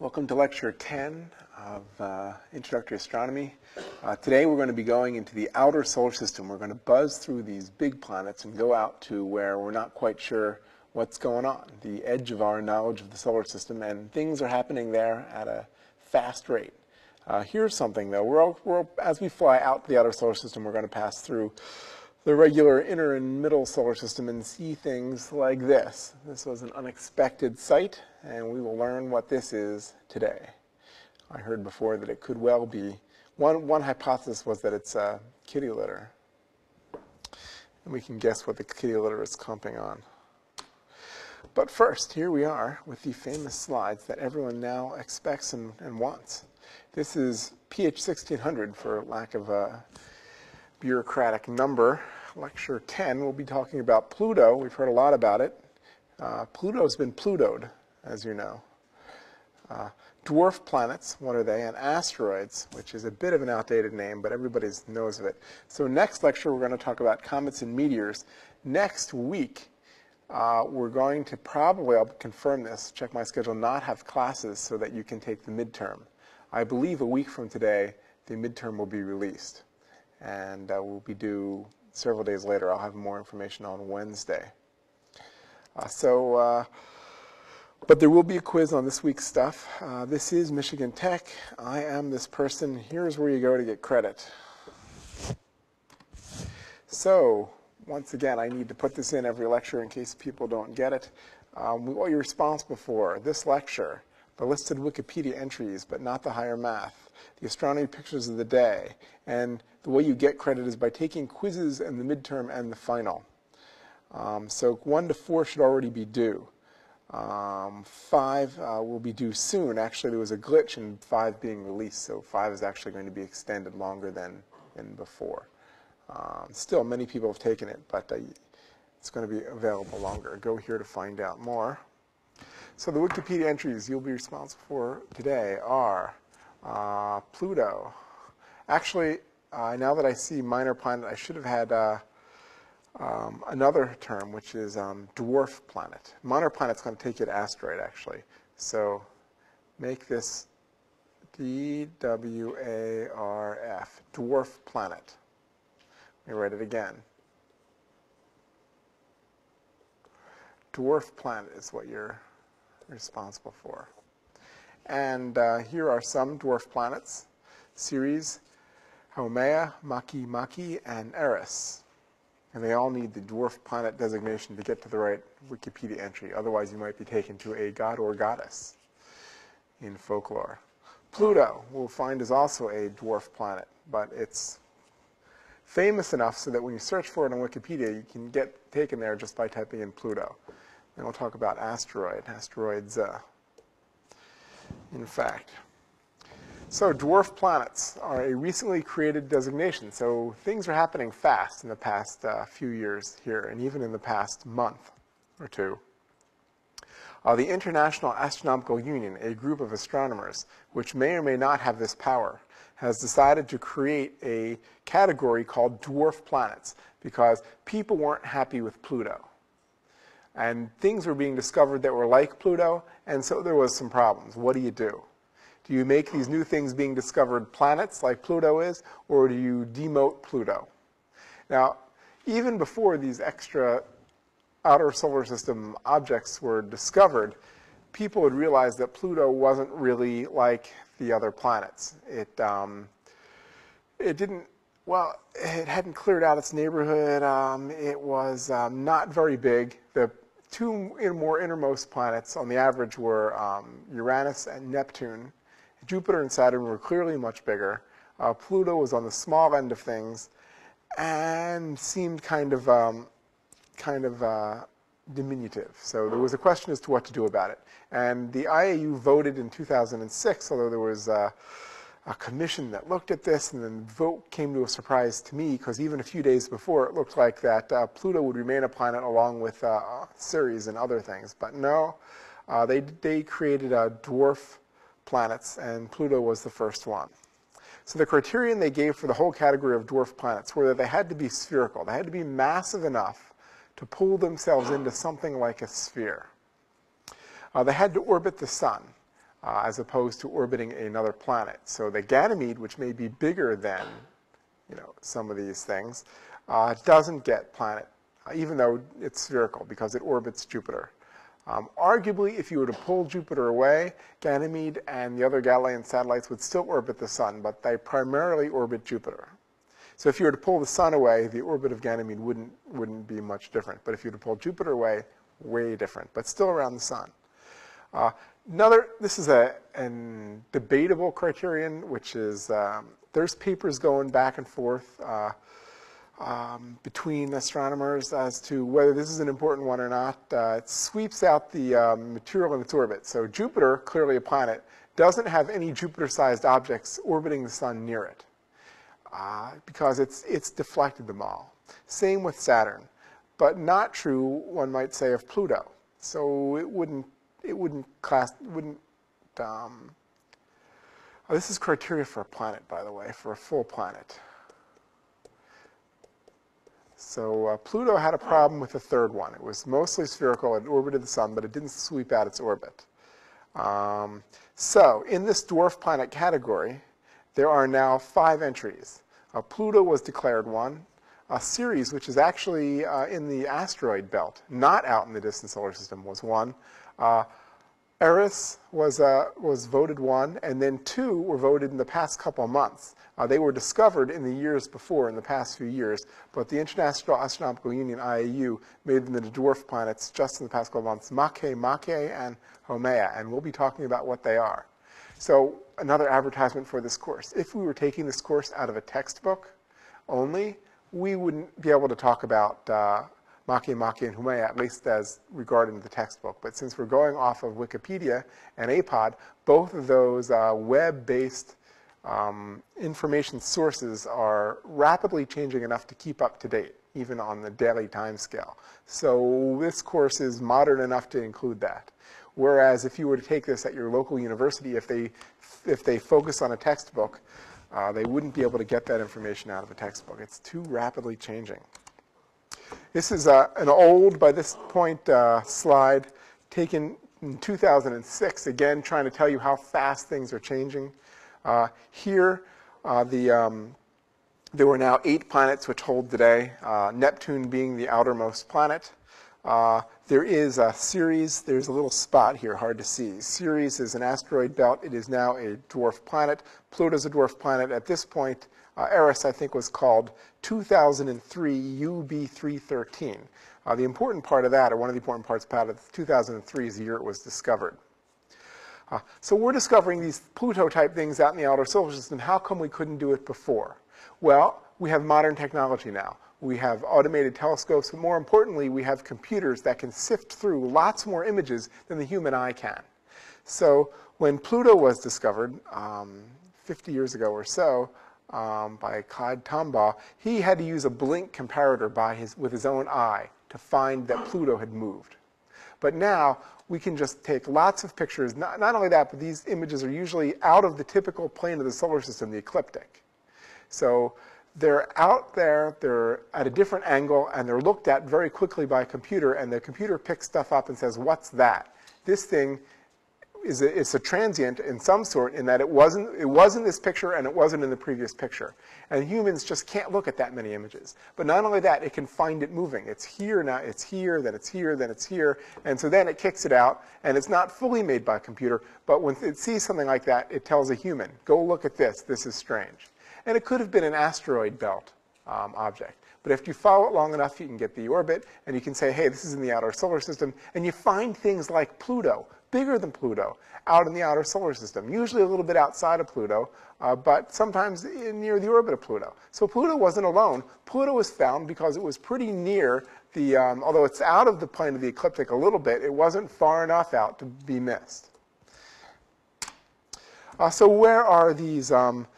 Welcome to Lecture 10 of uh, Introductory Astronomy. Uh, today we're going to be going into the outer solar system. We're going to buzz through these big planets and go out to where we're not quite sure what's going on, the edge of our knowledge of the solar system, and things are happening there at a fast rate. Uh, here's something though. We're, all, we're as we fly out to the outer solar system, we're going to pass through the regular inner and middle solar system and see things like this. This was an unexpected sight, and we will learn what this is today. I heard before that it could well be, one, one hypothesis was that it's a kitty litter. And we can guess what the kitty litter is comping on. But first, here we are with the famous slides that everyone now expects and, and wants. This is PH 1600 for lack of a bureaucratic number. Lecture 10, we'll be talking about Pluto. We've heard a lot about it. Uh, Pluto's been Plutoed, as you know. Uh, dwarf planets, what are they? And asteroids, which is a bit of an outdated name, but everybody knows of it. So next lecture, we're going to talk about comets and meteors. Next week, uh, we're going to probably, I'll confirm this, check my schedule, not have classes so that you can take the midterm. I believe a week from today, the midterm will be released and uh, will be due several days later. I'll have more information on Wednesday. Uh, so, uh, but there will be a quiz on this week's stuff. Uh, this is Michigan Tech. I am this person. Here's where you go to get credit. So, once again, I need to put this in every lecture in case people don't get it. Um, what you're responsible for, this lecture, the listed Wikipedia entries, but not the higher math the astronomy pictures of the day. And the way you get credit is by taking quizzes in the midterm and the final. Um, so one to four should already be due. Um, five uh, will be due soon. Actually, there was a glitch in five being released, so five is actually going to be extended longer than, than before. Um, still, many people have taken it, but uh, it's going to be available longer. Go here to find out more. So the Wikipedia entries you'll be responsible for today are uh, Pluto. Actually, uh, now that I see minor planet, I should have had uh, um, another term, which is um, dwarf planet. Minor planet's going to take you to asteroid, actually. So make this D-W-A-R-F, dwarf planet. Let me write it again. Dwarf planet is what you're responsible for. And uh, here are some dwarf planets, Ceres, Haumea, Makemake, and Eris. And they all need the dwarf planet designation to get to the right Wikipedia entry. Otherwise, you might be taken to a god or goddess in folklore. Pluto, we'll find, is also a dwarf planet, but it's famous enough so that when you search for it on Wikipedia, you can get taken there just by typing in Pluto. Then we'll talk about asteroid. Asteroids uh, in fact. So dwarf planets are a recently created designation. So things are happening fast in the past uh, few years here, and even in the past month or two. Uh, the International Astronomical Union, a group of astronomers, which may or may not have this power, has decided to create a category called dwarf planets because people weren't happy with Pluto and things were being discovered that were like Pluto, and so there was some problems. What do you do? Do you make these new things being discovered planets like Pluto is, or do you demote Pluto? Now, even before these extra outer solar system objects were discovered, people had realized that Pluto wasn't really like the other planets. It, um, it didn't, well, it hadn't cleared out its neighborhood. Um, it was um, not very big. The two more innermost planets on the average were um, Uranus and Neptune. Jupiter and Saturn were clearly much bigger. Uh, Pluto was on the small end of things and seemed kind of, um, kind of uh, diminutive. So there was a question as to what to do about it. And the IAU voted in 2006, although there was uh, a commission that looked at this, and then the vote came to a surprise to me because even a few days before it looked like that uh, Pluto would remain a planet along with uh, Ceres and other things. But no, uh, they, they created uh, dwarf planets, and Pluto was the first one. So the criterion they gave for the whole category of dwarf planets were that they had to be spherical. They had to be massive enough to pull themselves into something like a sphere. Uh, they had to orbit the sun. Uh, as opposed to orbiting another planet. So the Ganymede, which may be bigger than you know, some of these things, uh, doesn't get planet, uh, even though it's spherical, because it orbits Jupiter. Um, arguably, if you were to pull Jupiter away, Ganymede and the other Galilean satellites would still orbit the Sun, but they primarily orbit Jupiter. So if you were to pull the Sun away, the orbit of Ganymede wouldn't, wouldn't be much different. But if you were to pull Jupiter away, way different, but still around the Sun. Uh, another, this is a an debatable criterion, which is um, there's papers going back and forth. Uh, um, between astronomers as to whether this is an important one or not. Uh, it sweeps out the um, material in its orbit. So Jupiter, clearly a planet, doesn't have any Jupiter-sized objects orbiting the sun near it uh, because it's, it's deflected them all. Same with Saturn, but not true, one might say, of Pluto. So it wouldn't, it wouldn't class, wouldn't, um, oh, this is criteria for a planet, by the way, for a full planet. So uh, Pluto had a problem with the third one. It was mostly spherical. It orbited the sun, but it didn't sweep out its orbit. Um, so in this dwarf planet category, there are now five entries. Uh, Pluto was declared one. A Ceres, which is actually uh, in the asteroid belt, not out in the distant solar system, was one. Uh, Eris was, uh, was voted one, and then two were voted in the past couple of months. Uh, they were discovered in the years before, in the past few years, but the International Astronomical Union, IAU, made them into dwarf planets just in the past couple of months, Makemake and Haumea, and we'll be talking about what they are. So another advertisement for this course. If we were taking this course out of a textbook only, we wouldn't be able to talk about uh, Makemake and Haumea, at least as regarding the textbook. But since we're going off of Wikipedia and APOD, both of those uh, web-based um, information sources are rapidly changing enough to keep up to date, even on the daily time scale. So this course is modern enough to include that. Whereas if you were to take this at your local university, if they, if they focus on a textbook, uh, they wouldn't be able to get that information out of a textbook. It's too rapidly changing. This is uh, an old, by this point, uh, slide taken in 2006, again, trying to tell you how fast things are changing. Uh, here, uh, the, um, there were now eight planets which hold today, uh, Neptune being the outermost planet. Uh, there is a Ceres, there's a little spot here, hard to see. Ceres is an asteroid belt. It is now a dwarf planet. Pluto is a dwarf planet. At this point, uh, Eris, I think, was called 2003 UB313. Uh, the important part of that, or one of the important parts about it, 2003 is the year it was discovered. Uh, so we're discovering these Pluto-type things out in the outer solar system. How come we couldn't do it before? Well, we have modern technology now. We have automated telescopes, but more importantly, we have computers that can sift through lots more images than the human eye can. So when Pluto was discovered um, 50 years ago or so, um, by Clyde Tombaugh, he had to use a blink comparator by his, with his own eye to find that Pluto had moved. But now we can just take lots of pictures. Not, not only that, but these images are usually out of the typical plane of the solar system, the ecliptic. So they're out there, they're at a different angle, and they're looked at very quickly by a computer, and the computer picks stuff up and says, what's that? This thing is a, it's a transient in some sort in that it wasn't, it was in this picture and it wasn't in the previous picture. And humans just can't look at that many images. But not only that, it can find it moving. It's here now, it's here, then it's here, then it's here. And so then it kicks it out, and it's not fully made by a computer, but when it sees something like that, it tells a human, go look at this, this is strange. And it could have been an asteroid belt um, object. But if you follow it long enough, you can get the orbit, and you can say, hey, this is in the outer solar system, and you find things like Pluto, bigger than Pluto out in the outer solar system, usually a little bit outside of Pluto, uh, but sometimes near the orbit of Pluto. So Pluto wasn't alone. Pluto was found because it was pretty near the, um, although it's out of the plane of the ecliptic a little bit, it wasn't far enough out to be missed. Uh, so where are these um,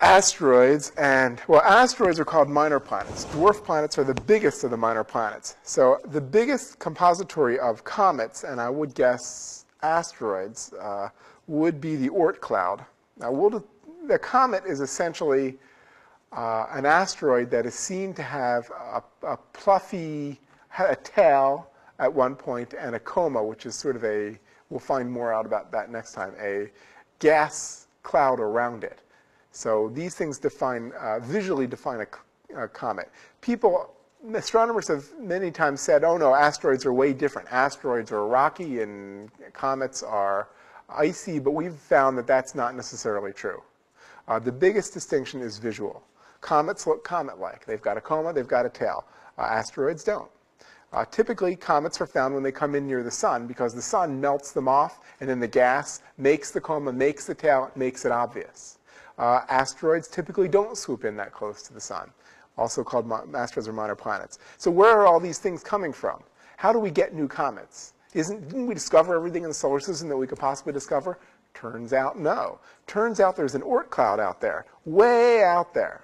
asteroids and, well, asteroids are called minor planets. Dwarf planets are the biggest of the minor planets. So the biggest compository of comets, and I would guess asteroids, uh, would be the Oort cloud. Now, we'll, the comet is essentially uh, an asteroid that is seen to have a, a pluffy a tail at one point and a coma, which is sort of a We'll find more out about that next time. A gas cloud around it. So these things define, uh, visually define a, a comet. People astronomers have many times said, oh no, asteroids are way different. Asteroids are rocky and comets are icy, but we've found that that's not necessarily true. Uh, the biggest distinction is visual. Comets look comet-like. They've got a coma, they've got a tail. Uh, asteroids don't. Uh, typically, comets are found when they come in near the sun because the sun melts them off, and then the gas makes the coma, makes the tail, makes it obvious. Uh, asteroids typically don't swoop in that close to the sun, also called asteroids or minor planets. So where are all these things coming from? How do we get new comets? Isn't, didn't we discover everything in the solar system that we could possibly discover? Turns out no. Turns out there's an Oort cloud out there, way out there,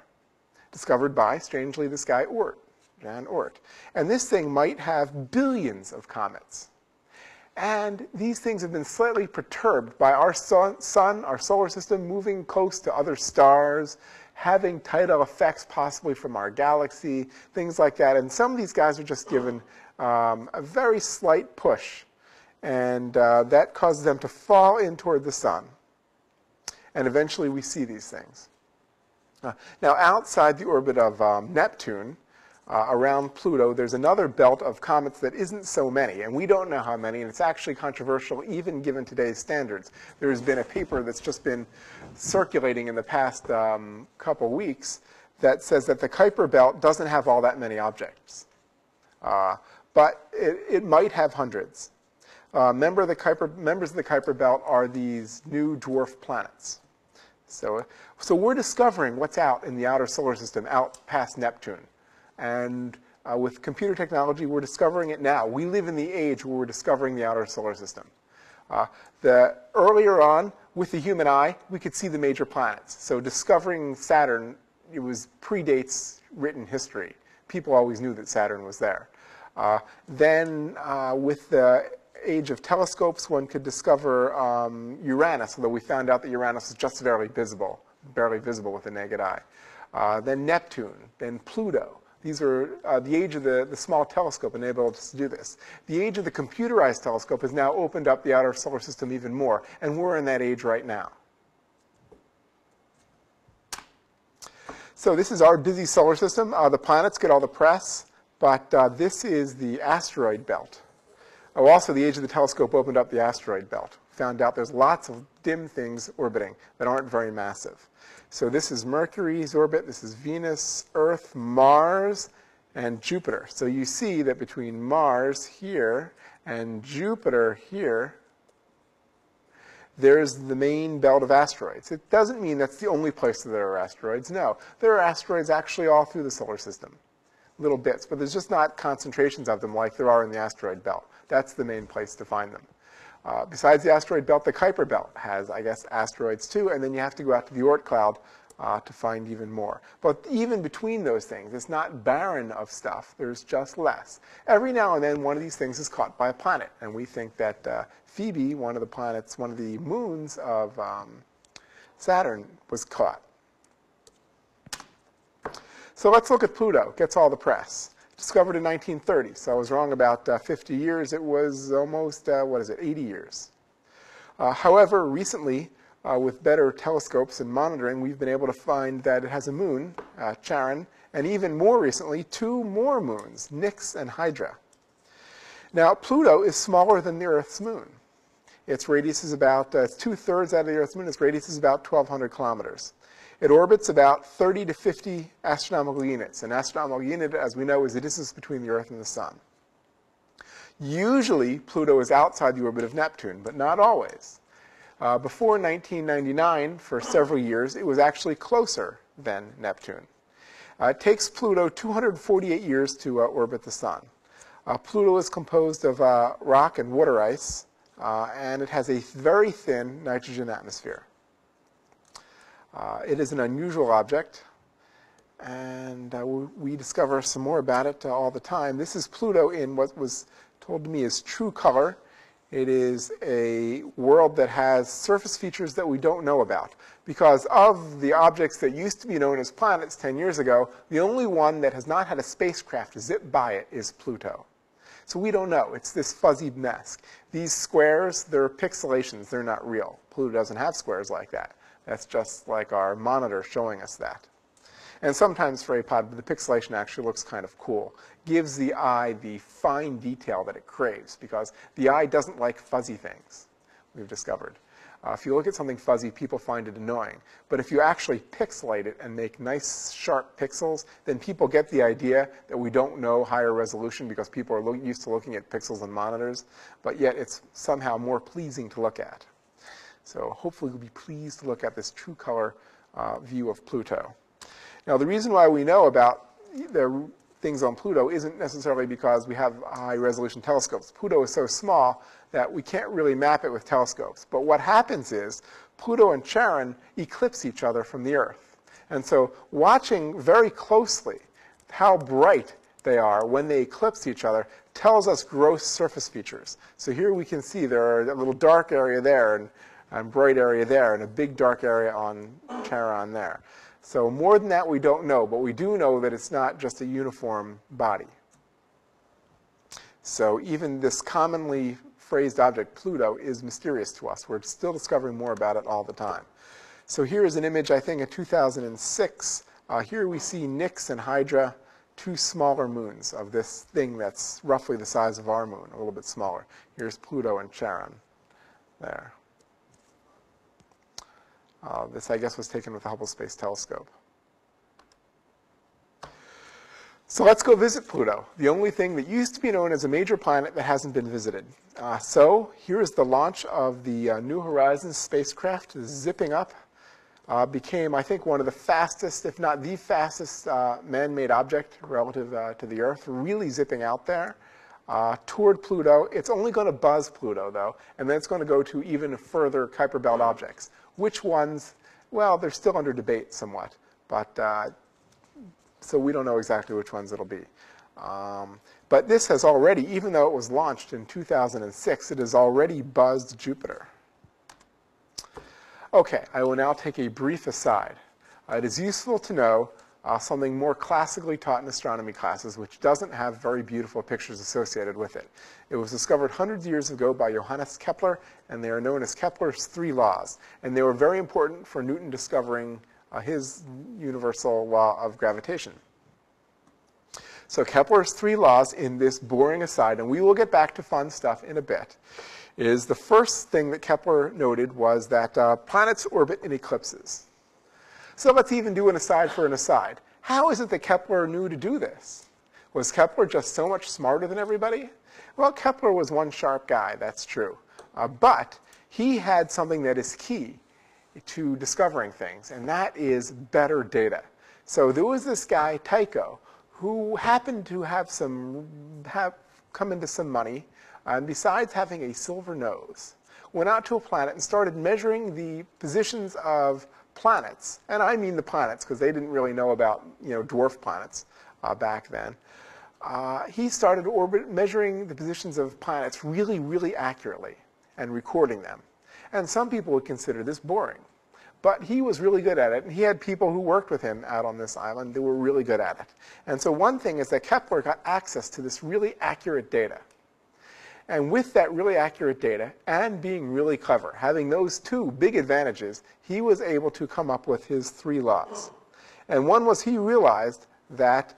discovered by, strangely, this guy Oort, Jan Oort. And this thing might have billions of comets. And these things have been slightly perturbed by our sun, our solar system, moving close to other stars, having tidal effects possibly from our galaxy, things like that. And some of these guys are just given um, a very slight push. And uh, that causes them to fall in toward the sun. And eventually we see these things. Uh, now, outside the orbit of um, Neptune, uh, around Pluto, there's another belt of comets that isn't so many, and we don't know how many, and it's actually controversial even given today's standards. There's been a paper that's just been circulating in the past um, couple weeks that says that the Kuiper belt doesn't have all that many objects. Uh, but it, it, might have hundreds. Uh, member of the Kuiper, members of the Kuiper belt are these new dwarf planets. So, so we're discovering what's out in the outer solar system, out past Neptune. And uh, with computer technology, we're discovering it now. We live in the age where we're discovering the outer solar system. Uh, the, earlier on, with the human eye, we could see the major planets. So discovering Saturn, it was predates written history. People always knew that Saturn was there. Uh, then uh, with the age of telescopes, one could discover um, Uranus, although we found out that Uranus is just barely visible, barely visible with the naked eye. Uh, then Neptune, then Pluto. These are uh, the age of the, the small telescope enabled us to do this. The age of the computerized telescope has now opened up the outer solar system even more, and we're in that age right now. So this is our busy solar system. Uh, the planets get all the press, but uh, this is the asteroid belt. Oh, also, the age of the telescope opened up the asteroid belt. Found out there's lots of dim things orbiting that aren't very massive. So this is Mercury's orbit, this is Venus, Earth, Mars, and Jupiter. So you see that between Mars here and Jupiter here, there's the main belt of asteroids. It doesn't mean that's the only place that there are asteroids. No, there are asteroids actually all through the solar system, little bits, but there's just not concentrations of them like there are in the asteroid belt. That's the main place to find them. Uh, besides the asteroid belt, the Kuiper belt has, I guess, asteroids too, and then you have to go out to the Oort cloud uh, to find even more. But even between those things, it's not barren of stuff. There's just less. Every now and then, one of these things is caught by a planet, and we think that uh, Phoebe, one of the planets, one of the moons of um, Saturn, was caught. So let's look at Pluto. Gets all the press discovered in 1930. So I was wrong about uh, 50 years. It was almost, uh, what is it, 80 years. Uh, however, recently, uh, with better telescopes and monitoring, we've been able to find that it has a moon, uh, Charon, and even more recently, two more moons, Nix and Hydra. Now, Pluto is smaller than the Earth's moon. Its radius is about, uh, two-thirds out of the Earth's moon. Its radius is about 1,200 kilometers. It orbits about 30 to 50 astronomical units. An astronomical unit, as we know, is the distance between the Earth and the Sun. Usually, Pluto is outside the orbit of Neptune, but not always. Uh, before 1999, for several years, it was actually closer than Neptune. Uh, it takes Pluto 248 years to uh, orbit the Sun. Uh, Pluto is composed of uh, rock and water ice, uh, and it has a very thin nitrogen atmosphere. Uh, it is an unusual object, and uh, we discover some more about it uh, all the time. This is Pluto in what was told to me as true color. It is a world that has surface features that we don't know about. Because of the objects that used to be known as planets 10 years ago, the only one that has not had a spacecraft zip by it is Pluto. So we don't know. It's this fuzzy mask. These squares, they're pixelations. They're not real. Pluto doesn't have squares like that. That's just like our monitor showing us that. And sometimes for APOD, the pixelation actually looks kind of cool. Gives the eye the fine detail that it craves because the eye doesn't like fuzzy things, we've discovered. Uh, if you look at something fuzzy, people find it annoying. But if you actually pixelate it and make nice, sharp pixels, then people get the idea that we don't know higher resolution because people are used to looking at pixels on monitors, but yet it's somehow more pleasing to look at. So hopefully you'll be pleased to look at this true color uh, view of Pluto. Now, the reason why we know about the things on Pluto isn't necessarily because we have high resolution telescopes. Pluto is so small that we can't really map it with telescopes. But what happens is Pluto and Charon eclipse each other from the Earth. And so watching very closely how bright they are when they eclipse each other tells us gross surface features. So here we can see there are a little dark area there and a bright area there and a big dark area on Charon there. So more than that, we don't know, but we do know that it's not just a uniform body. So even this commonly phrased object, Pluto, is mysterious to us. We're still discovering more about it all the time. So here is an image, I think, in 2006. Uh, here we see Nix and Hydra, two smaller moons of this thing that's roughly the size of our moon, a little bit smaller. Here's Pluto and Charon there. Uh, this, I guess, was taken with the Hubble Space Telescope. So let's go visit Pluto, the only thing that used to be known as a major planet that hasn't been visited. Uh, so here is the launch of the uh, New Horizons spacecraft, zipping up. Uh, became, I think, one of the fastest, if not the fastest, uh, man-made object relative uh, to the Earth, really zipping out there uh, toward Pluto. It's only going to buzz Pluto, though, and then it's going to go to even further Kuiper Belt objects. Which ones? Well, they're still under debate somewhat, but uh, so we don't know exactly which ones it'll be. Um, but this has already, even though it was launched in 2006, it has already buzzed Jupiter. Okay, I will now take a brief aside. Uh, it is useful to know uh, something more classically taught in astronomy classes, which doesn't have very beautiful pictures associated with it. It was discovered hundreds of years ago by Johannes Kepler, and they are known as Kepler's three laws. And they were very important for Newton discovering uh, his universal law of gravitation. So Kepler's three laws in this boring aside, and we will get back to fun stuff in a bit, is the first thing that Kepler noted was that uh, planets orbit in ellipses. So let's even do an aside for an aside. How is it that Kepler knew to do this? Was Kepler just so much smarter than everybody? Well, Kepler was one sharp guy, that's true. Uh, but he had something that is key to discovering things, and that is better data. So there was this guy, Tycho, who happened to have some have come into some money, and besides having a silver nose, went out to a planet and started measuring the positions of planets, and I mean the planets because they didn't really know about you know dwarf planets uh, back then. Uh, he started orbit measuring the positions of planets really, really accurately and recording them. And some people would consider this boring. But he was really good at it, and he had people who worked with him out on this island that were really good at it. And so one thing is that Kepler got access to this really accurate data. And with that really accurate data and being really clever, having those two big advantages, he was able to come up with his three laws. And one was he realized that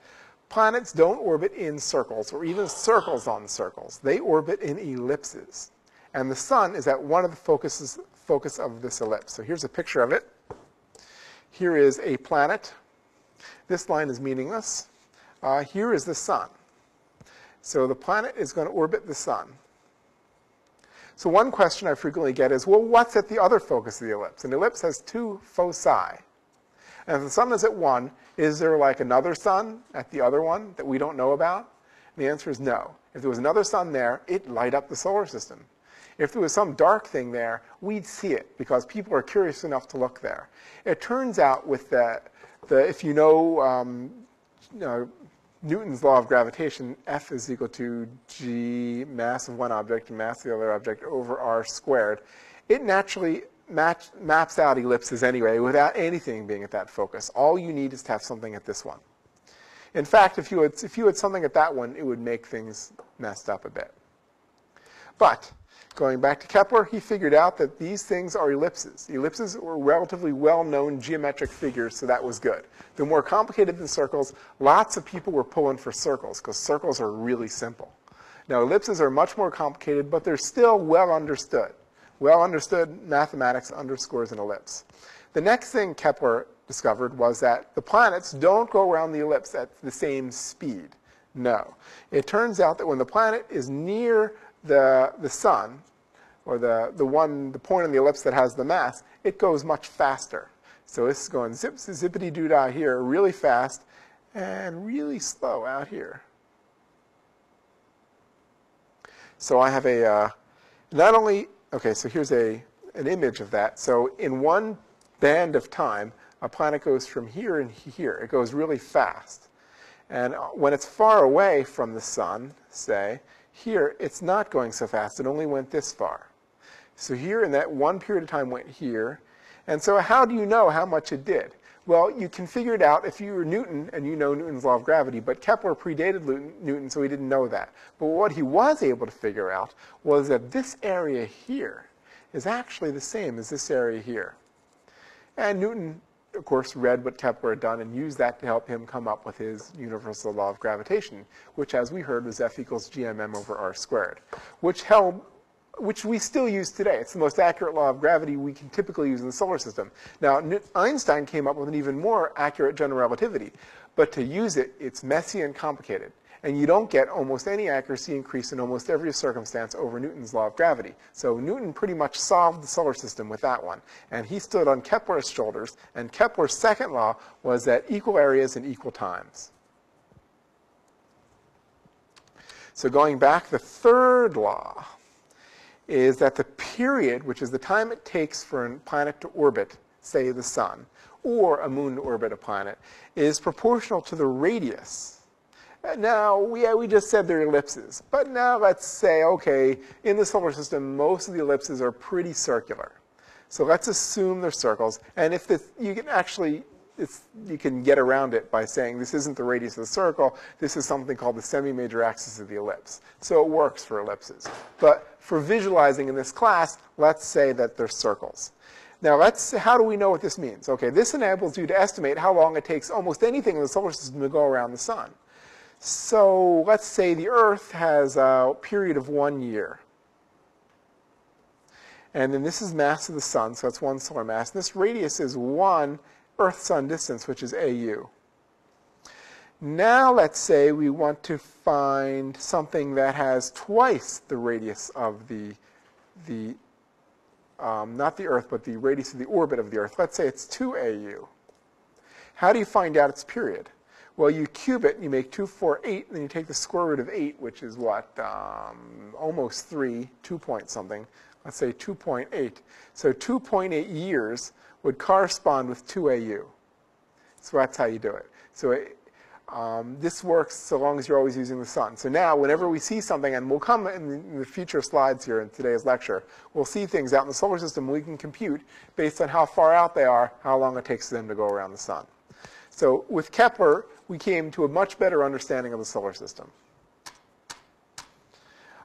planets don't orbit in circles or even circles on circles. They orbit in ellipses. And the sun is at one of the focuses, focus of this ellipse. So here's a picture of it. Here is a planet. This line is meaningless. Uh, here is the sun. So the planet is going to orbit the sun. So one question I frequently get is, well, what's at the other focus of the ellipse? An ellipse has two foci. And if the sun is at one, is there like another sun at the other one that we don't know about? And the answer is no. If there was another sun there, it'd light up the solar system. If there was some dark thing there, we'd see it because people are curious enough to look there. It turns out with the, the if you know, um, you know Newton's law of gravitation, F is equal to g mass of one object mass of the other object over r squared, it naturally match, maps out ellipses anyway without anything being at that focus. All you need is to have something at this one. In fact, if you, had, if you had something at that one, it would make things messed up a bit. But going back to Kepler, he figured out that these things are ellipses. Ellipses were relatively well-known geometric figures, so that was good. They're more complicated than circles. Lots of people were pulling for circles because circles are really simple. Now, ellipses are much more complicated, but they're still well understood. Well understood mathematics underscores an ellipse. The next thing Kepler discovered was that the planets don't go around the ellipse at the same speed. No. It turns out that when the planet is near the, the sun, or the, the one, the point on the ellipse that has the mass, it goes much faster. So is going zip, zippity doo dah here really fast and really slow out here. So I have a, uh, not only, okay, so here's a, an image of that. So in one band of time, a planet goes from here and here. It goes really fast. And when it's far away from the sun, say, here, it's not going so fast. It only went this far. So here in that one period of time went here. And so how do you know how much it did? Well, you can figure it out if you were Newton and you know Newton's law of gravity, but Kepler predated Newton, so he didn't know that. But what he was able to figure out was that this area here is actually the same as this area here. And Newton of course, read what Kepler had done and used that to help him come up with his universal law of gravitation, which, as we heard, was F equals gmm over r squared, which held which we still use today. It's the most accurate law of gravity we can typically use in the solar system. Now, Einstein came up with an even more accurate general relativity, but to use it, it's messy and complicated and you don't get almost any accuracy increase in almost every circumstance over Newton's law of gravity. So Newton pretty much solved the solar system with that one. And he stood on Kepler's shoulders, and Kepler's second law was that equal areas and equal times. So going back, the third law is that the period, which is the time it takes for a planet to orbit, say the sun, or a moon to orbit a planet, is proportional to the radius now, we, we just said they're ellipses, but now let's say, okay, in the solar system, most of the ellipses are pretty circular. So let's assume they're circles, and if this, you can actually, you can get around it by saying this isn't the radius of the circle, this is something called the semi-major axis of the ellipse. So it works for ellipses. But for visualizing in this class, let's say that they're circles. Now, let's, how do we know what this means? Okay, this enables you to estimate how long it takes almost anything in the solar system to go around the sun. So let's say the Earth has a period of one year. And then this is mass of the sun, so that's one solar mass. And this radius is one Earth-Sun distance, which is AU. Now let's say we want to find something that has twice the radius of the, the um, not the Earth, but the radius of the orbit of the Earth. Let's say it's 2 AU. How do you find out its period? Well, you cube it, you make 2, 4, 8, and then you take the square root of 8, which is what, um, almost 3, 2 point something. Let's say 2.8. So 2.8 years would correspond with 2 AU. So that's how you do it. So it, um, this works so long as you're always using the sun. So now, whenever we see something, and we'll come in the future slides here in today's lecture, we'll see things out in the solar system we can compute based on how far out they are, how long it takes them to go around the sun. So with Kepler, we came to a much better understanding of the solar system.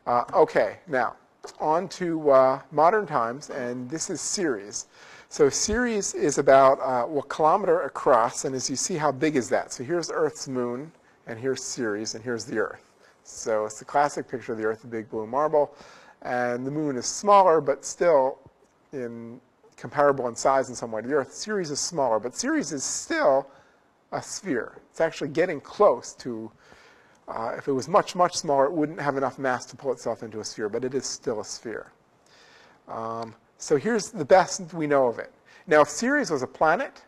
Uh, okay, now on to uh, modern times, and this is Ceres. So Ceres is about uh, a kilometer across, and as you see, how big is that? So here's Earth's moon, and here's Ceres, and here's the Earth. So it's the classic picture of the Earth, the big blue marble, and the moon is smaller, but still in comparable in size in some way to the Earth. Ceres is smaller, but Ceres is still a sphere. It's actually getting close to, uh, if it was much, much smaller, it wouldn't have enough mass to pull itself into a sphere, but it is still a sphere. Um, so here's the best we know of it. Now, if Ceres was a planet,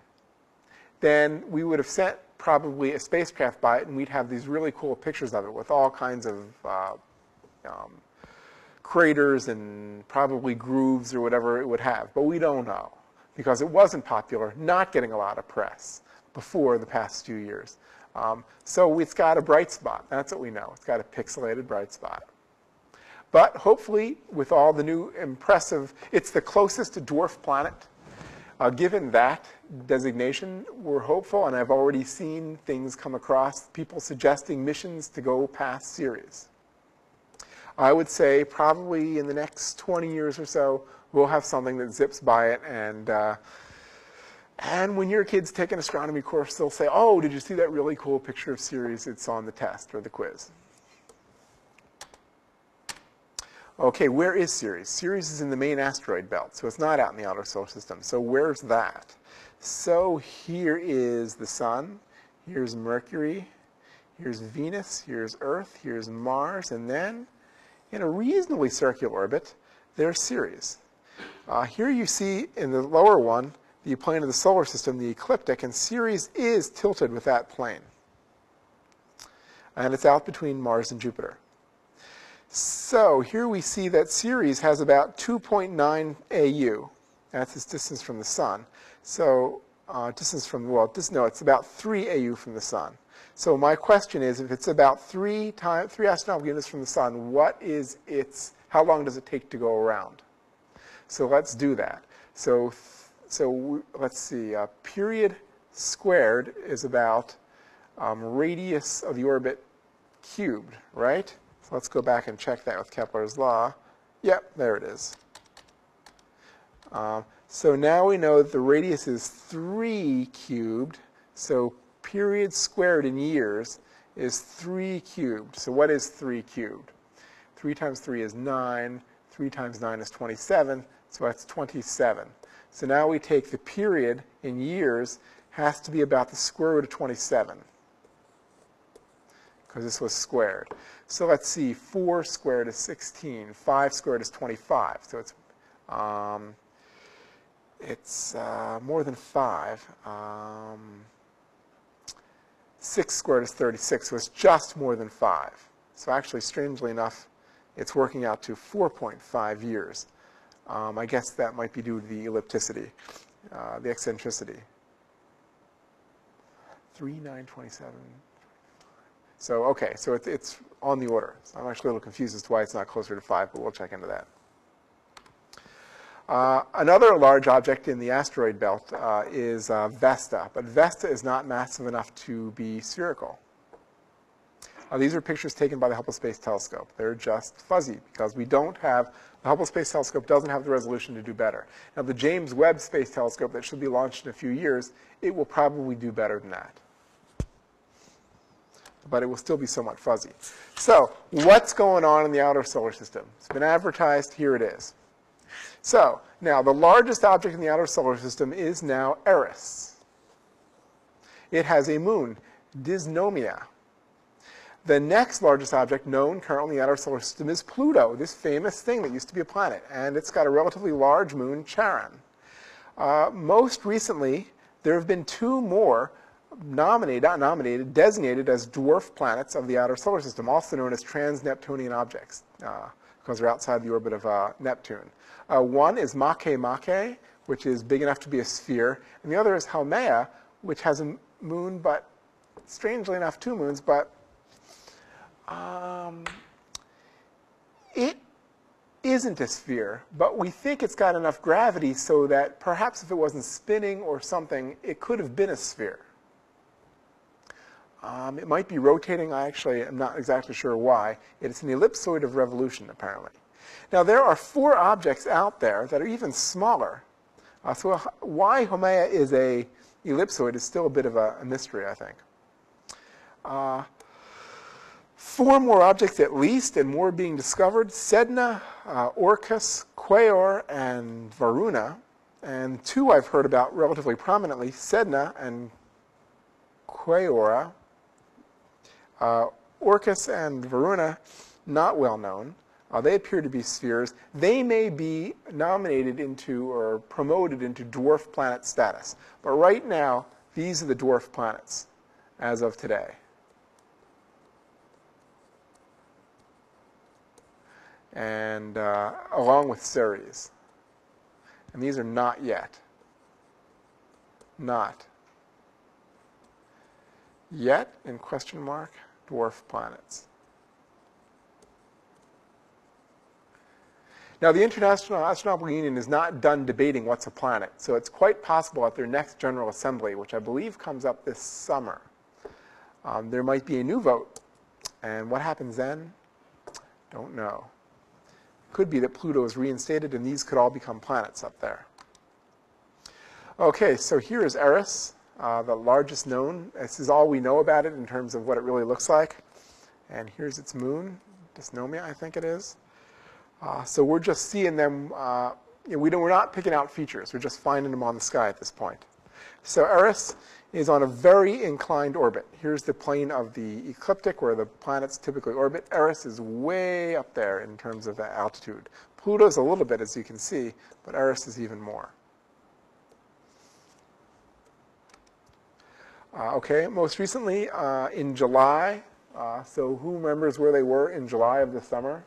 then we would have sent probably a spacecraft by it, and we'd have these really cool pictures of it with all kinds of uh, um, craters and probably grooves or whatever it would have. But we don't know because it wasn't popular, not getting a lot of press before the past few years. Um, so it's got a bright spot. That's what we know. It's got a pixelated bright spot. But hopefully, with all the new impressive, it's the closest to dwarf planet. Uh, given that designation, we're hopeful, and I've already seen things come across, people suggesting missions to go past Ceres. I would say probably in the next 20 years or so, we'll have something that zips by it and uh, and when your kids take an astronomy course, they'll say, oh, did you see that really cool picture of Ceres? It's on the test or the quiz. Okay, where is Ceres? Ceres is in the main asteroid belt, so it's not out in the outer solar system. So where's that? So here is the Sun, here's Mercury, here's Venus, here's Earth, here's Mars, and then in a reasonably circular orbit, there's Ceres. Uh, here you see in the lower one, the plane of the solar system, the ecliptic, and Ceres is tilted with that plane. And it's out between Mars and Jupiter. So here we see that Ceres has about 2.9 AU. That's its distance from the sun. So uh, distance from, well, this, no, it's about 3 AU from the sun. So my question is, if it's about 3, time, three astronomical units from the sun, what is its, how long does it take to go around? So let's do that. So, so let's see, uh, period squared is about um, radius of the orbit cubed, right? So let's go back and check that with Kepler's law. Yep, there it is. Um, so now we know that the radius is 3 cubed. So period squared in years is 3 cubed. So what is 3 cubed? 3 times 3 is 9. 3 times 9 is 27. So that's 27. So now we take the period in years has to be about the square root of 27 because this was squared. So let's see, 4 squared is 16, 5 squared is 25. So it's, um, it's uh, more than 5. Um, 6 squared is 36, so it's just more than 5. So actually, strangely enough, it's working out to 4.5 years. Um, I guess that might be due to the ellipticity, uh, the eccentricity. 3, 9, 27. So, okay, so it's, it's on the order. So I'm actually a little confused as to why it's not closer to 5, but we'll check into that. Uh, another large object in the asteroid belt uh, is uh, Vesta, but Vesta is not massive enough to be spherical. These are pictures taken by the Hubble Space Telescope. They're just fuzzy because we don't have, the Hubble Space Telescope doesn't have the resolution to do better. Now the James Webb Space Telescope that should be launched in a few years, it will probably do better than that but it will still be somewhat fuzzy. So what's going on in the outer solar system? It's been advertised. Here it is. So now the largest object in the outer solar system is now Eris. It has a moon, Dysnomia. The next largest object known currently in our solar system is Pluto, this famous thing that used to be a planet. And it's got a relatively large moon, Charon. Uh, most recently, there have been two more nominated, not nominated, designated as dwarf planets of the outer solar system, also known as trans-Neptunian objects, uh, because they're outside the orbit of uh, Neptune. Uh, one is Makemake, which is big enough to be a sphere, and the other is Haumea, which has a moon, but strangely enough, two moons, but um, it isn't a sphere, but we think it's got enough gravity so that perhaps if it wasn't spinning or something, it could have been a sphere. Um, it might be rotating. I actually am not exactly sure why. It's an ellipsoid of revolution, apparently. Now, there are four objects out there that are even smaller. Uh, so why Haumea is a ellipsoid is still a bit of a, a mystery, I think. Uh, four more objects at least, and more being discovered. Sedna, uh, Orcus, Quaoar, and Varuna. And two I've heard about relatively prominently, Sedna and Quaoar, uh, Orcus and Varuna, not well known. Uh, they appear to be spheres. They may be nominated into or promoted into dwarf planet status. But right now, these are the dwarf planets as of today. And uh, along with Ceres. And these are not yet. Not. Yet, in question mark dwarf planets. Now, the International Astronomical Union is not done debating what's a planet, so it's quite possible at their next General Assembly, which I believe comes up this summer, um, there might be a new vote. And what happens then? Don't know. Could be that Pluto is reinstated and these could all become planets up there. Okay, so here is Eris, uh, the largest known. This is all we know about it in terms of what it really looks like. And here's its moon, Dysnomia, I think it is. Uh, so we're just seeing them, uh, you know, we we're not picking out features. We're just finding them on the sky at this point. So Eris is on a very inclined orbit. Here's the plane of the ecliptic where the planets typically orbit. Eris is way up there in terms of the altitude. Pluto's a little bit, as you can see, but Eris is even more. Uh, okay, most recently uh, in July, uh, so who remembers where they were in July of the summer?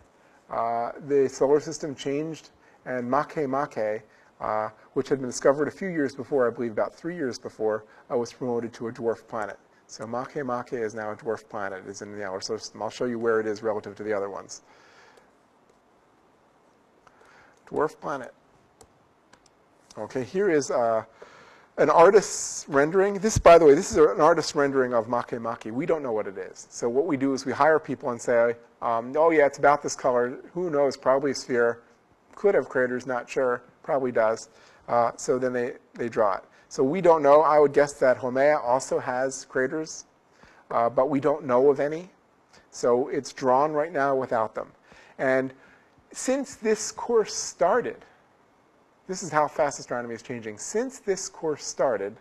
Uh, the solar system changed and Makemake uh, which had been discovered a few years before, I believe about three years before, uh, was promoted to a dwarf planet. So Makemake is now a dwarf planet. It's in the outer solar system. I'll show you where it is relative to the other ones. Dwarf planet. Okay, here is uh, an artist's rendering. This, by the way, this is an artist's rendering of Makemake. We don't know what it is. So what we do is we hire people and say, um, oh yeah, it's about this color. Who knows? Probably a sphere. Could have craters, not sure probably does. Uh, so then they, they draw it. So we don't know. I would guess that Haumea also has craters, uh, but we don't know of any. So it's drawn right now without them. And since this course started, this is how fast astronomy is changing. Since this course started,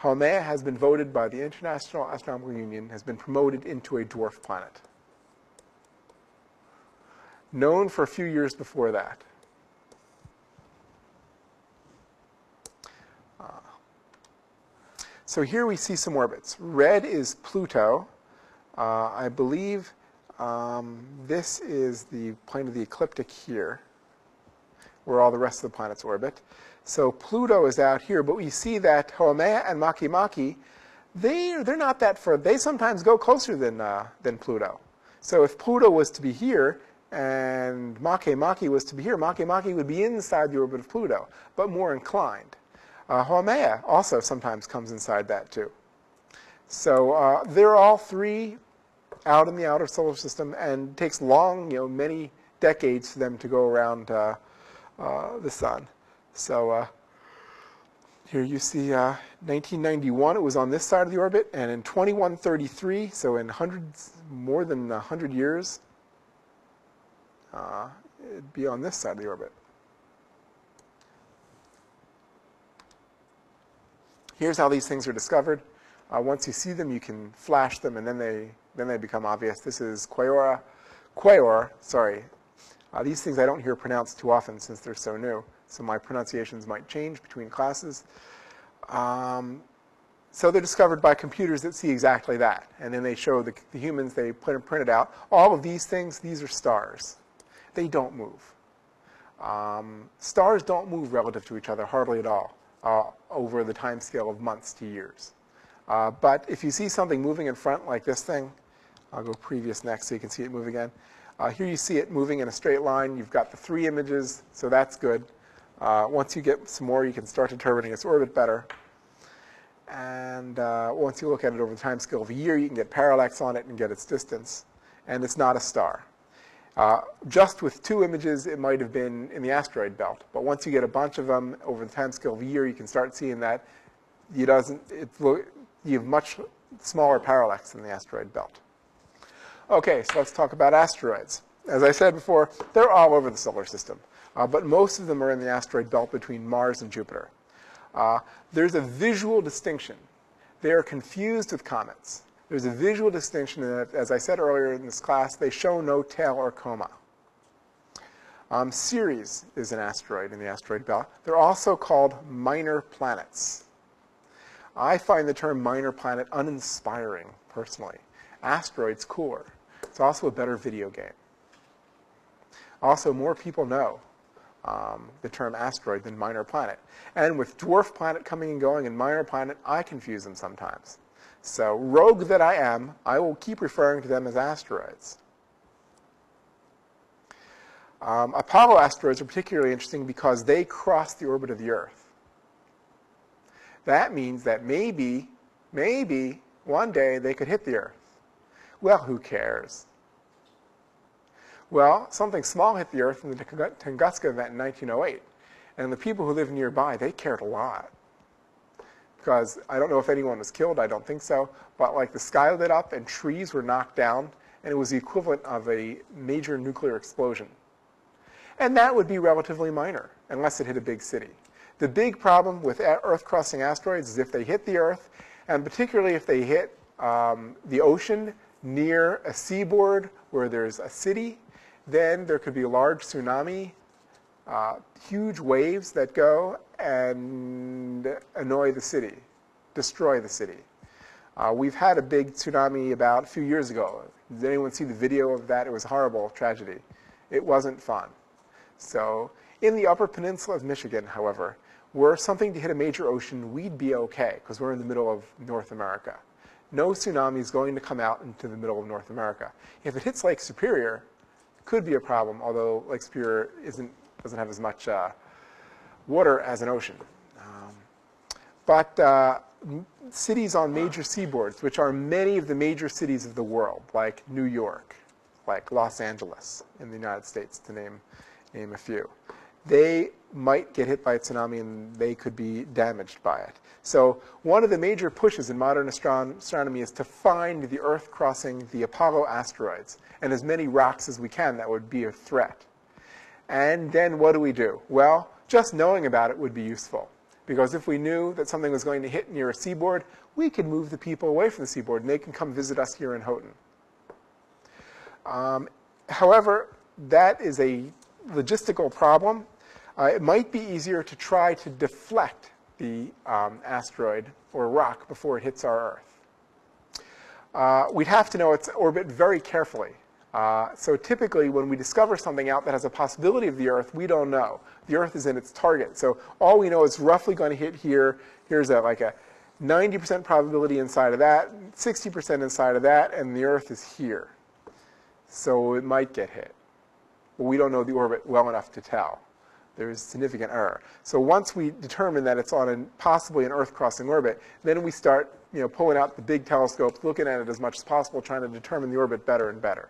Haumea has been voted by the International Astronomical Union, has been promoted into a dwarf planet. Known for a few years before that. So here we see some orbits. Red is Pluto. Uh, I believe um, this is the plane of the ecliptic here, where all the rest of the planets orbit. So Pluto is out here, but we see that Haumea and Makemake, they, they're not that far. They sometimes go closer than, uh, than Pluto. So if Pluto was to be here, and Makemake was to be here, Makemake would be inside the orbit of Pluto, but more inclined. Uh, Haumea also sometimes comes inside that too. So uh, they're all three out in the outer solar system and takes long, you know, many decades for them to go around uh, uh the sun. So uh, here you see 1991, uh, it was on this side of the orbit, and in 2133, so in hundreds, more than 100 years, it'd be on this side of the orbit. Here's how these things are discovered. Uh, once you see them, you can flash them, and then they then they become obvious. This is Quaoar, Quaoar, sorry. Uh, these things I don't hear pronounced too often since they're so new, so my pronunciations might change between classes. Um, so they're discovered by computers that see exactly that, and then they show the, the humans, they print, print it out. All of these things, these are stars. They don't move. Um, stars don't move relative to each other hardly at all uh, over the time scale of months to years. Uh, but if you see something moving in front like this thing, I'll go previous next so you can see it move again. Uh, here you see it moving in a straight line. You've got the three images, so that's good. Uh, once you get some more, you can start determining its orbit better. And uh, once you look at it over the time scale of a year, you can get parallax on it and get its distance. And it's not a star. Uh, just with two images, it might have been in the asteroid belt. But once you get a bunch of them over the time scale of a year, you can start seeing that you, doesn't, it, you have much smaller parallax than the asteroid belt. Okay, so let's talk about asteroids. As I said before, they're all over the solar system, uh, but most of them are in the asteroid belt between Mars and Jupiter. Uh, there's a visual distinction. They are confused with comets. There's a visual distinction in that, as I said earlier in this class, they show no tail or coma. Um, Ceres is an asteroid in the asteroid belt. They're also called minor planets. I find the term minor planet uninspiring, personally. Asteroid's cooler. It's also a better video game. Also, more people know um, the term asteroid than minor planet. And with dwarf planet coming and going and minor planet, I confuse them sometimes. So, rogue that I am, I will keep referring to them as asteroids. Um, Apollo asteroids are particularly interesting because they cross the orbit of the Earth. That means that maybe, maybe one day they could hit the Earth. Well, who cares? Well, something small hit the Earth in the Tunguska event in 1908. And the people who live nearby, they cared a lot. Because I don't know if anyone was killed, I don't think so, but like the sky lit up and trees were knocked down, and it was the equivalent of a major nuclear explosion. And that would be relatively minor, unless it hit a big city. The big problem with Earth-crossing asteroids is if they hit the Earth, and particularly if they hit um, the ocean near a seaboard where there's a city, then there could be a large tsunami, uh, huge waves that go and annoy the city, destroy the city. Uh, we've had a big tsunami about a few years ago. Did anyone see the video of that? It was a horrible tragedy. It wasn't fun. So in the Upper Peninsula of Michigan, however, were something to hit a major ocean, we'd be okay because we're in the middle of North America. No tsunami is going to come out into the middle of North America. If it hits Lake Superior, could be a problem, although Lake Superior isn't, doesn't have as much uh, water as an ocean. Um, but uh, cities on major seaboards, which are many of the major cities of the world, like New York, like Los Angeles in the United States, to name name a few. They might get hit by a tsunami and they could be damaged by it. So one of the major pushes in modern astronomy is to find the Earth crossing the Apollo asteroids and as many rocks as we can that would be a threat. And then what do we do? Well, just knowing about it would be useful. Because if we knew that something was going to hit near a seaboard, we could move the people away from the seaboard and they can come visit us here in Houghton. Um, however, that is a logistical problem, uh, it might be easier to try to deflect the um, asteroid or rock before it hits our Earth. Uh, we'd have to know its orbit very carefully. Uh, so typically when we discover something out that has a possibility of the Earth, we don't know. The Earth is in its target. So all we know is roughly going to hit here. Here's a, like a 90% probability inside of that, 60% inside of that, and the Earth is here. So it might get hit but we don't know the orbit well enough to tell. There's significant error. So once we determine that it's on possibly an Earth-crossing orbit, then we start you know, pulling out the big telescopes, looking at it as much as possible, trying to determine the orbit better and better.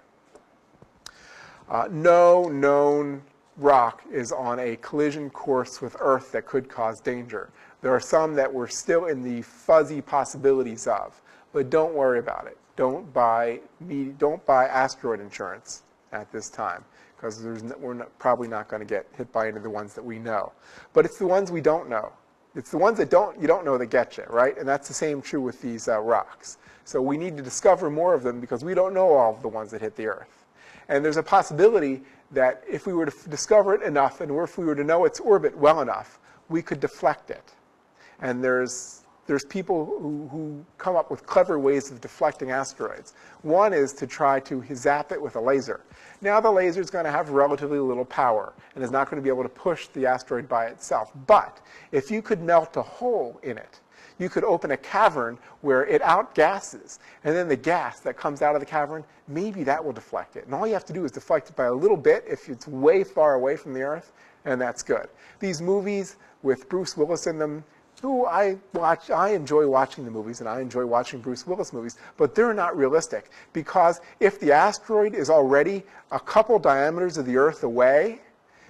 Uh, no known rock is on a collision course with Earth that could cause danger. There are some that we're still in the fuzzy possibilities of, but don't worry about it. Don't buy, don't buy asteroid insurance at this time because we're not, probably not going to get hit by any of the ones that we know. But it's the ones we don't know. It's the ones that don't, you don't know that get you, right? And that's the same true with these uh, rocks. So we need to discover more of them because we don't know all of the ones that hit the Earth. And there's a possibility that if we were to discover it enough and if we were to know its orbit well enough, we could deflect it. And there's there's people who, who, come up with clever ways of deflecting asteroids. One is to try to zap it with a laser. Now the laser is going to have relatively little power and is not going to be able to push the asteroid by itself. But if you could melt a hole in it, you could open a cavern where it outgasses, and then the gas that comes out of the cavern, maybe that will deflect it. And all you have to do is deflect it by a little bit if it's way far away from the Earth, and that's good. These movies with Bruce Willis in them, who I watch, I enjoy watching the movies and I enjoy watching Bruce Willis movies, but they're not realistic because if the asteroid is already a couple diameters of the Earth away,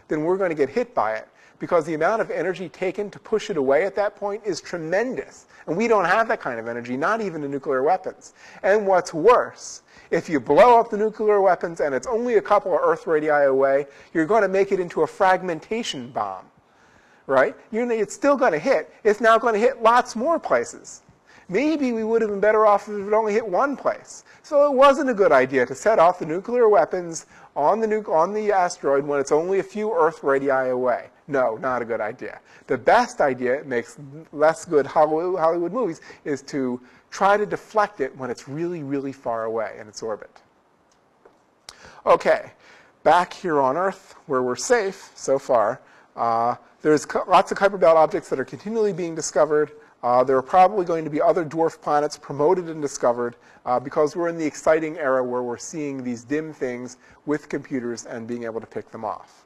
then we're going to get hit by it because the amount of energy taken to push it away at that point is tremendous. And we don't have that kind of energy, not even in nuclear weapons. And what's worse, if you blow up the nuclear weapons and it's only a couple of Earth radii away, you're going to make it into a fragmentation bomb right? You're, it's still going to hit. It's now going to hit lots more places. Maybe we would have been better off if it only hit one place. So it wasn't a good idea to set off the nuclear weapons on the, nu- on the asteroid when it's only a few Earth radii away. No, not a good idea. The best idea, it makes less good Hollywood, movies, is to try to deflect it when it's really, really far away in its orbit. Okay, back here on Earth, where we're safe so far, Uh, there's lots of Kuiper Belt objects that are continually being discovered. Uh, there are probably going to be other dwarf planets promoted and discovered uh, because we're in the exciting era where we're seeing these dim things with computers and being able to pick them off.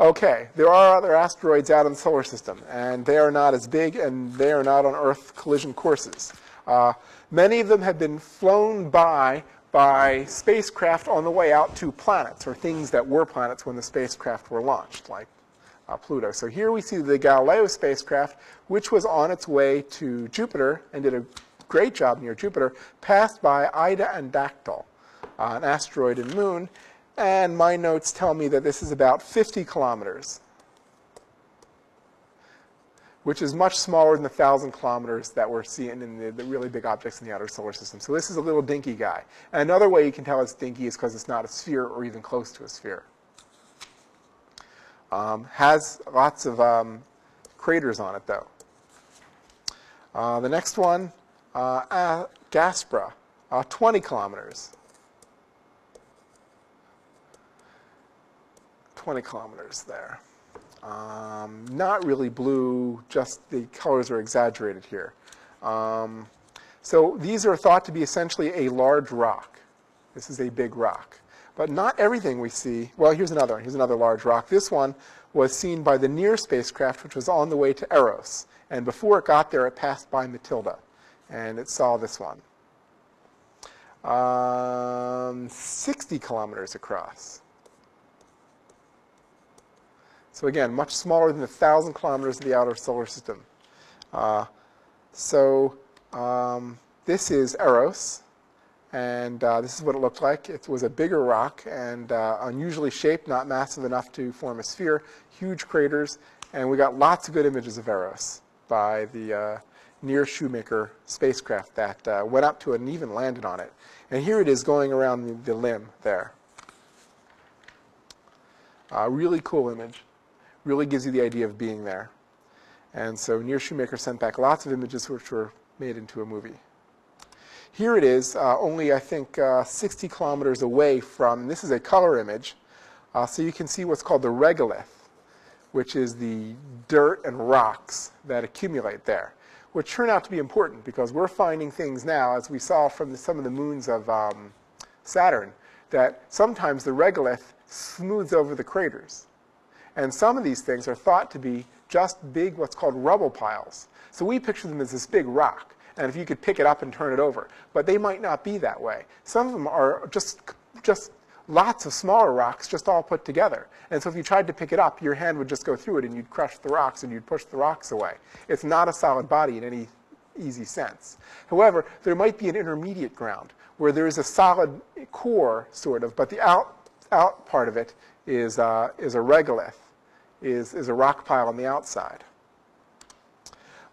Okay, there are other asteroids out in the solar system, and they are not as big and they are not on Earth collision courses. Uh, many of them have been flown by by spacecraft on the way out to planets or things that were planets when the spacecraft were launched, like uh, Pluto. So here we see the Galileo spacecraft, which was on its way to Jupiter and did a great job near Jupiter, passed by Ida and Dactyl, uh, an asteroid and moon, and my notes tell me that this is about 50 kilometers which is much smaller than the 1,000 kilometers that we're seeing in the, the, really big objects in the outer solar system. So this is a little dinky guy. And another way you can tell it's dinky is because it's not a sphere or even close to a sphere. Um, has lots of um, craters on it, though. Uh, the next one, uh, Gaspra, uh, 20 kilometers. 20 kilometers there. Um, not really blue, just the colors are exaggerated here. Um, so these are thought to be essentially a large rock. This is a big rock. But not everything we see, well, here's another one. Here's another large rock. This one was seen by the NEAR spacecraft, which was on the way to Eros. And before it got there, it passed by Matilda. And it saw this one. Um, 60 kilometers across. So again, much smaller than the 1,000 kilometers of the outer solar system. Uh, so um, this is Eros, and uh, this is what it looked like. It was a bigger rock and uh, unusually shaped, not massive enough to form a sphere, huge craters, and we got lots of good images of Eros by the uh, NEAR Shoemaker spacecraft that uh, went up to it and even landed on it. And here it is going around the, the limb there. Uh, really cool image really gives you the idea of being there. And so NEAR Shoemaker sent back lots of images which were made into a movie. Here it is, uh, only I think uh, 60 kilometers away from, this is a color image, uh, so you can see what's called the regolith, which is the dirt and rocks that accumulate there, which turn out to be important because we're finding things now, as we saw from the, some of the moons of um, Saturn, that sometimes the regolith smooths over the craters. And some of these things are thought to be just big, what's called rubble piles. So we picture them as this big rock, and if you could pick it up and turn it over. But they might not be that way. Some of them are just, just lots of smaller rocks just all put together. And so if you tried to pick it up, your hand would just go through it and you'd crush the rocks and you'd push the rocks away. It's not a solid body in any easy sense. However, there might be an intermediate ground where there is a solid core, sort of, but the out, out part of it is, uh, is a regolith is, is a rock pile on the outside.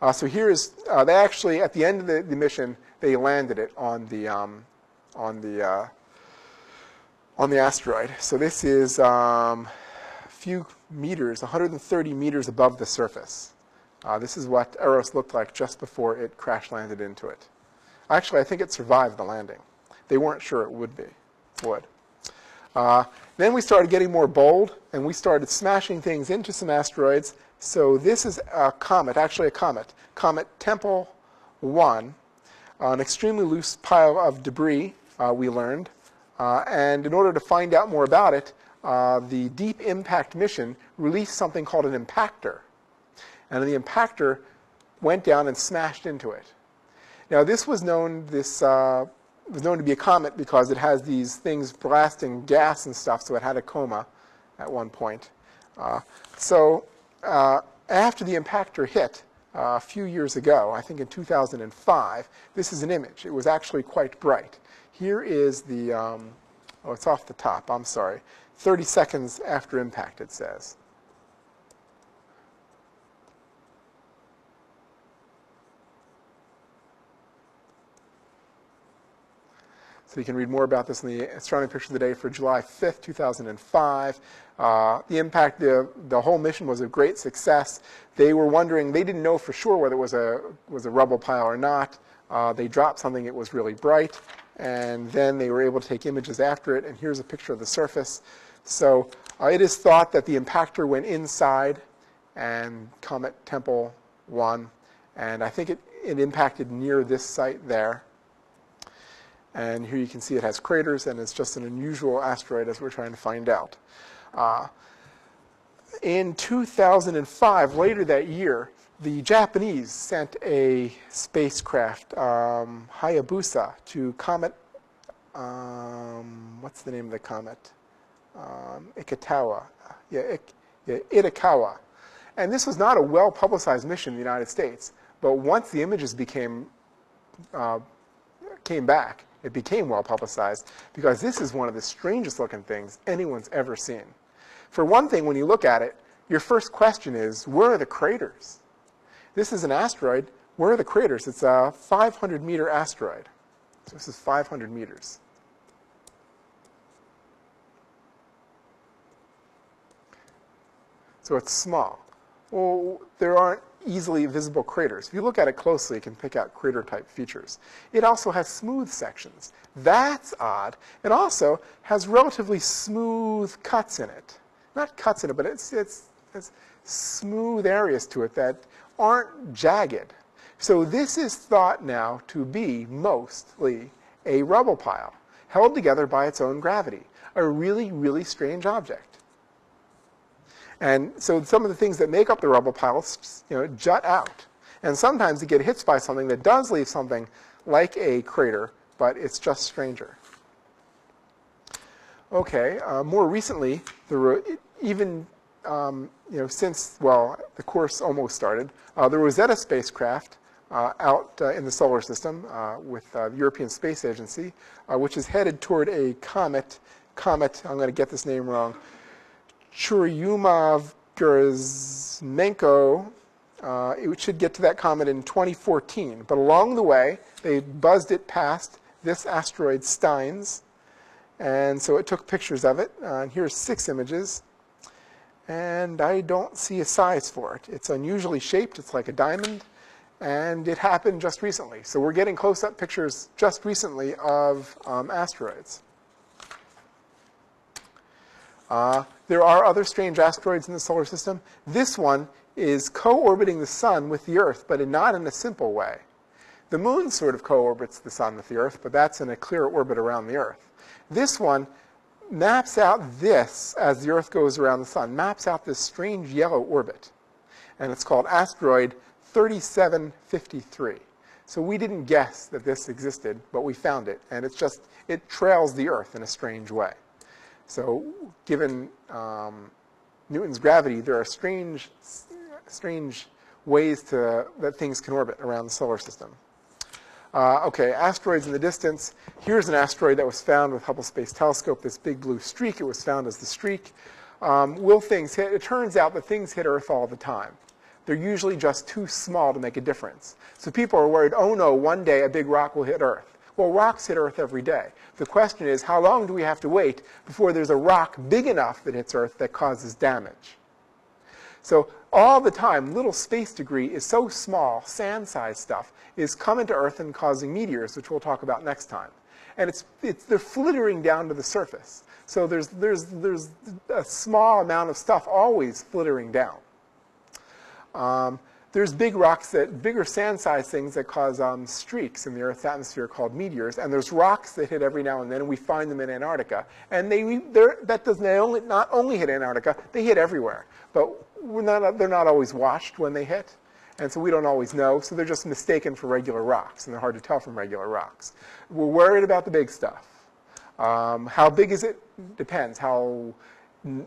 Uh, so here is, uh, they actually, at the end of the, the, mission, they landed it on the, um, on the, uh, on the asteroid. So this is um, a few meters, 130 meters above the surface. Uh, this is what Eros looked like just before it crash landed into it. Actually, I think it survived the landing. They weren't sure it would be, would. Uh, then we started getting more bold, and we started smashing things into some asteroids. So this is a comet, actually a comet, Comet Tempel 1, an extremely loose pile of debris, uh, we learned. Uh, and in order to find out more about it, uh, the Deep Impact mission released something called an impactor. And the impactor went down and smashed into it. Now, this was known, this uh, was known to be a comet because it has these things blasting gas and stuff, so it had a coma at one point. Uh, so uh, after the impactor hit uh, a few years ago, I think in 2005, this is an image. It was actually quite bright. Here is the, um, oh, it's off the top, I'm sorry. 30 seconds after impact, it says. So you can read more about this in the astronomy picture of the day for July 5th, 2005. Uh, the impact, the, the whole mission was a great success. They were wondering, they didn't know for sure whether it was a, was a rubble pile or not. Uh, they dropped something, it was really bright, and then they were able to take images after it, and here's a picture of the surface. So uh, it is thought that the impactor went inside and Comet Tempel 1, and I think it, it impacted near this site there. And here you can see it has craters, and it's just an unusual asteroid as we're trying to find out. Uh, in 2005, later that year, the Japanese sent a spacecraft, um, Hayabusa, to Comet, um, what's the name of the comet? Um, Ikitawa. Yeah, Ik, yeah, Itokawa. And this was not a well-publicized mission in the United States, but once the images became, uh, came back, it became well-publicized because this is one of the strangest looking things anyone's ever seen. For one thing, when you look at it, your first question is, where are the craters? This is an asteroid. Where are the craters? It's a 500 meter asteroid. So this is 500 meters. So it's small. Well, there aren't easily visible craters. If you look at it closely, you can pick out crater-type features. It also has smooth sections. That's odd. It also has relatively smooth cuts in it. Not cuts in it, but it's, it's, it's smooth areas to it that aren't jagged. So this is thought now to be mostly a rubble pile held together by its own gravity. A really, really strange object. And so some of the things that make up the rubble piles you know, jut out. And sometimes it get hits by something that does leave something like a crater, but it's just stranger. Okay, uh, more recently, the even um, you know, since, well, the course almost started, uh, the Rosetta spacecraft uh, out uh, in the solar system uh, with uh, the European Space Agency, uh, which is headed toward a comet, comet, I'm going to get this name wrong, Churyumov-Gerasimenko. it should get to that comet in 2014. But along the way, they buzzed it past this asteroid Steins. And so it took pictures of it. and here's six images and I don't see a size for it. It's unusually shaped, it's like a diamond, and it happened just recently. So we're getting close-up pictures just recently of um, asteroids. Uh, there are other strange asteroids in the solar system. This one is co-orbiting the sun with the Earth, but not in a simple way. The moon sort of co-orbits the sun with the Earth, but that's in a clear orbit around the Earth. This one maps out this as the Earth goes around the sun, maps out this strange yellow orbit. And it's called asteroid 3753. So we didn't guess that this existed, but we found it. And it's just, it trails the Earth in a strange way. So given um, Newton's gravity, there are strange, strange ways to, that things can orbit around the solar system. Uh, okay, asteroids in the distance. Here's an asteroid that was found with Hubble Space Telescope, this big blue streak. It was found as the streak. Um, will things hit? It turns out that things hit Earth all the time. They're usually just too small to make a difference. So people are worried, oh no, one day a big rock will hit Earth. Well, rocks hit Earth every day. The question is, how long do we have to wait before there's a rock big enough that hits Earth that causes damage? So all the time, little space debris is so small, sand-sized stuff, is coming to Earth and causing meteors, which we'll talk about next time. And it's, it's, they're flittering down to the surface. So there's, there's, there's a small amount of stuff always flittering down. Um, there's big rocks that, bigger sand-sized things that cause um, streaks in the Earth's atmosphere called meteors. And there's rocks that hit every now and then, and we find them in Antarctica. And they, that does not only, not only hit Antarctica, they hit everywhere. But not, they're not always washed when they hit. And so we don't always know. So they're just mistaken for regular rocks, and they're hard to tell from regular rocks. We're worried about the big stuff. Um, how big is it? Depends. How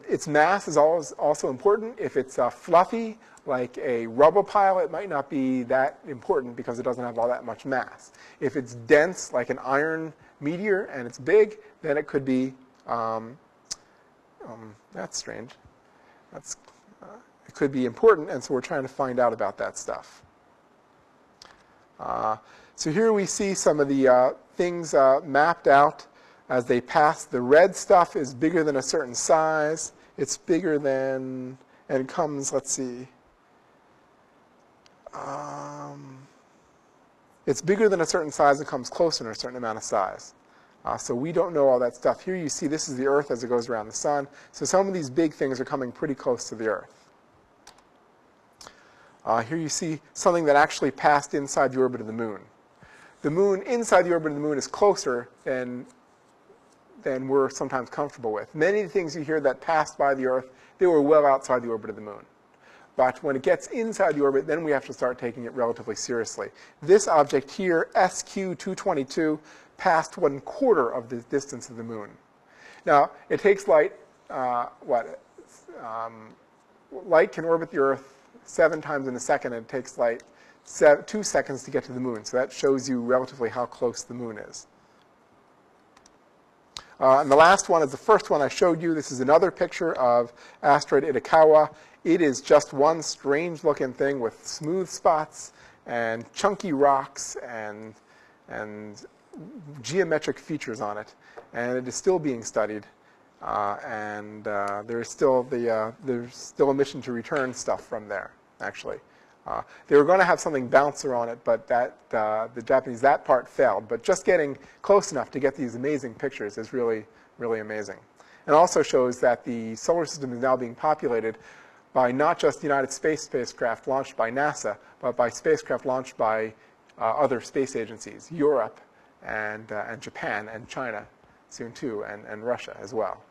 its mass is also important. If it's uh, fluffy, like a rubble pile, it might not be that important because it doesn't have all that much mass. If it's dense, like an iron meteor, and it's big, then it could be, um, um, that's strange. That's, it could be important, and so we're trying to find out about that stuff. Uh, so here we see some of the uh, things uh, mapped out as they pass. The red stuff is bigger than a certain size. It's bigger than, and comes, let's see, um, it's bigger than a certain size and comes closer to a certain amount of size. Uh, so we don't know all that stuff. Here you see this is the Earth as it goes around the sun. So some of these big things are coming pretty close to the Earth. Uh, here you see something that actually passed inside the orbit of the moon. The moon, inside the orbit of the moon, is closer than, than we're sometimes comfortable with. Many of the things you hear that passed by the Earth, they were well outside the orbit of the moon. But when it gets inside the orbit, then we have to start taking it relatively seriously. This object here, SQ222, passed one quarter of the distance of the moon. Now, it takes light, uh, what? Um, light can orbit the Earth seven times in a second, and it takes light two seconds to get to the moon. So that shows you relatively how close the moon is. Uh, and the last one is the first one I showed you. This is another picture of asteroid Itokawa. It is just one strange looking thing with smooth spots and chunky rocks and, and geometric features on it. And it is still being studied. Uh, and uh, there's still the uh, there's still a mission to return stuff from there actually. Uh, they were going to have something bouncer on it, but that, uh, the Japanese, that part failed. But just getting close enough to get these amazing pictures is really, really amazing. And also shows that the solar system is now being populated by not just United States spacecraft launched by NASA, but by spacecraft launched by uh, other space agencies, Europe and, and Japan and China soon too, and, and Russia as well.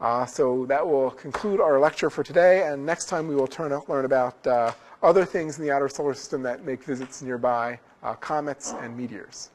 Uh, so that will conclude our lecture for today, and next time we will turn up, learn about uh, other things in the outer solar system that make visits nearby, uh, comets and meteors.